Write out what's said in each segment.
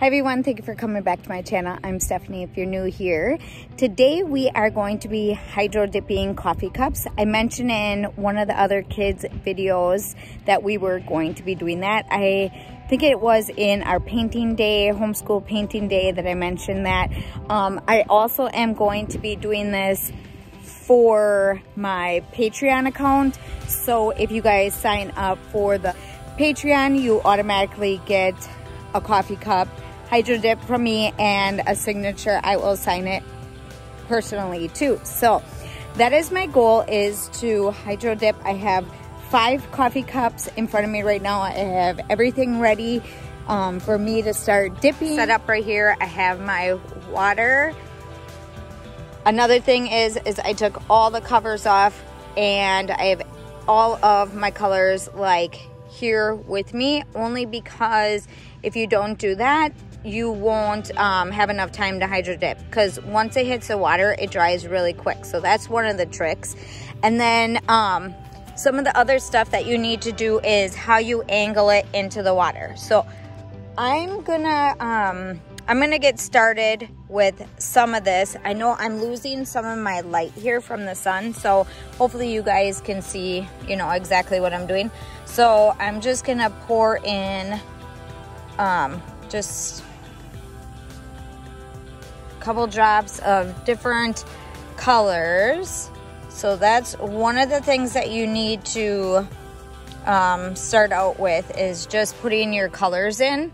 Hi everyone, thank you for coming back to my channel. I'm Stephanie if you're new here. Today we are going to be hydro dipping coffee cups. I mentioned in one of the other kids videos that we were going to be doing that. I think it was in our painting day, homeschool painting day that I mentioned that. Um, I also am going to be doing this for my Patreon account. So if you guys sign up for the Patreon, you automatically get a coffee cup hydro dip from me and a signature. I will sign it personally too. So that is my goal is to hydro dip. I have five coffee cups in front of me right now. I have everything ready um, for me to start dipping. Set up right here. I have my water. Another thing is, is I took all the covers off and I have all of my colors like here with me only because if you don't do that, you won't um, have enough time to hydro dip because once it hits the water, it dries really quick. So that's one of the tricks. And then um, some of the other stuff that you need to do is how you angle it into the water. So I'm gonna, um, I'm gonna get started with some of this. I know I'm losing some of my light here from the sun, so hopefully you guys can see, you know, exactly what I'm doing. So I'm just gonna pour in um, just a couple drops of different colors. So that's one of the things that you need to um, start out with is just putting your colors in.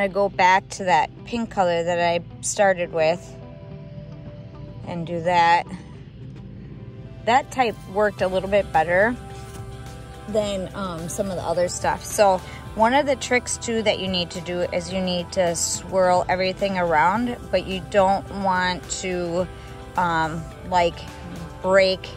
I'm gonna go back to that pink color that I started with and do that. That type worked a little bit better than um, some of the other stuff. So one of the tricks too that you need to do is you need to swirl everything around, but you don't want to um, like break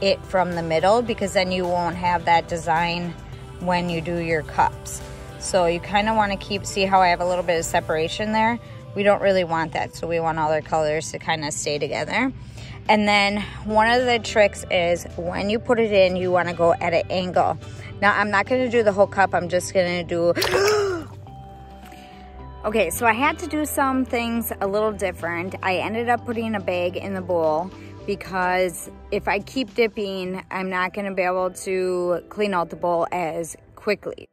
it from the middle because then you won't have that design when you do your cups. So you kind of want to keep, see how I have a little bit of separation there? We don't really want that. So we want all our colors to kind of stay together. And then one of the tricks is when you put it in, you want to go at an angle. Now I'm not going to do the whole cup. I'm just going to do... okay, so I had to do some things a little different. I ended up putting a bag in the bowl because if I keep dipping, I'm not going to be able to clean out the bowl as quickly.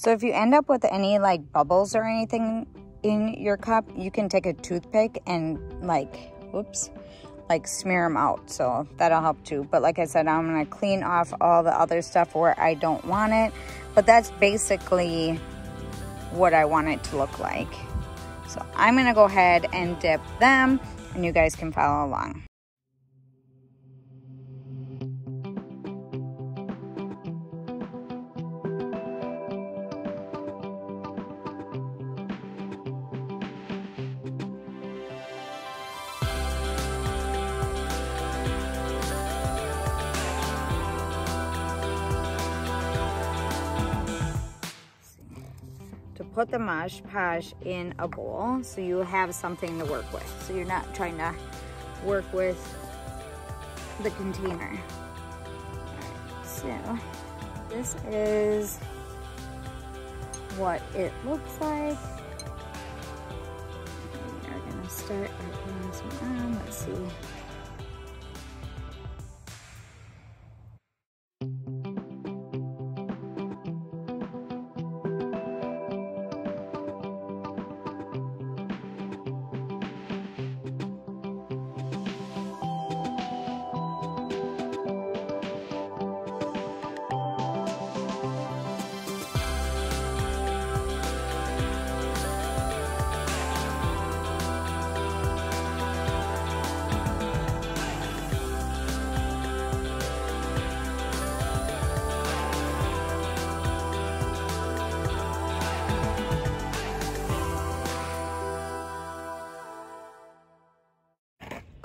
So if you end up with any like bubbles or anything in your cup, you can take a toothpick and like, whoops, like smear them out. So that'll help too. But like I said, I'm gonna clean off all the other stuff where I don't want it. But that's basically what I want it to look like. So I'm gonna go ahead and dip them and you guys can follow along. Put the Mod Podge in a bowl so you have something to work with. So you're not trying to work with the container. so this is what it looks like. We are gonna start at some Let's see.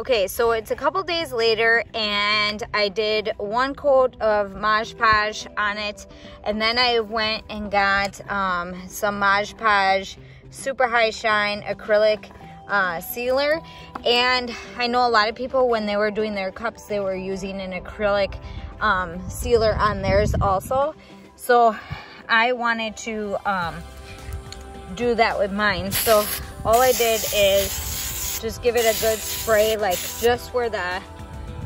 Okay, so it's a couple days later and I did one coat of Mod on it and then I went and got um, some Mod Super High Shine acrylic uh, sealer. And I know a lot of people when they were doing their cups they were using an acrylic um, sealer on theirs also. So I wanted to um, do that with mine. So all I did is just give it a good spray, like just where the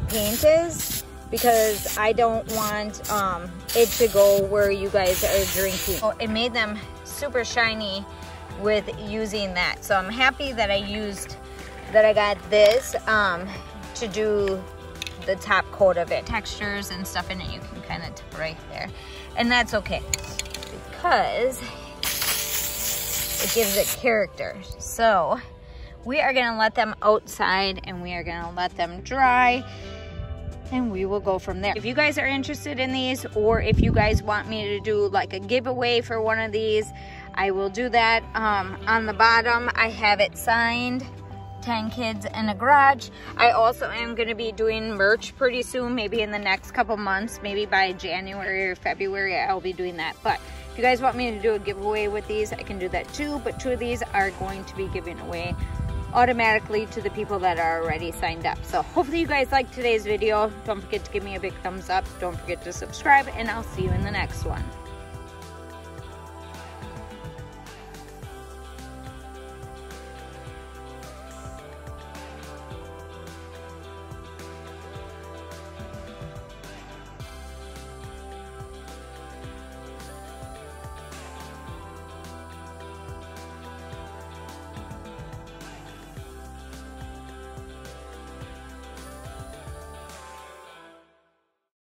paint is because I don't want um, it to go where you guys are drinking. Oh, it made them super shiny with using that. So I'm happy that I used, that I got this um, to do the top coat of it. Textures and stuff in it, you can kind of tell right there. And that's okay because it gives it character. So we are gonna let them outside and we are gonna let them dry and we will go from there. If you guys are interested in these or if you guys want me to do like a giveaway for one of these, I will do that. Um, on the bottom, I have it signed 10 kids in a garage. I also am gonna be doing merch pretty soon, maybe in the next couple months, maybe by January or February, I'll be doing that. But if you guys want me to do a giveaway with these, I can do that too. But two of these are going to be given away automatically to the people that are already signed up. So hopefully you guys liked today's video. Don't forget to give me a big thumbs up. Don't forget to subscribe and I'll see you in the next one.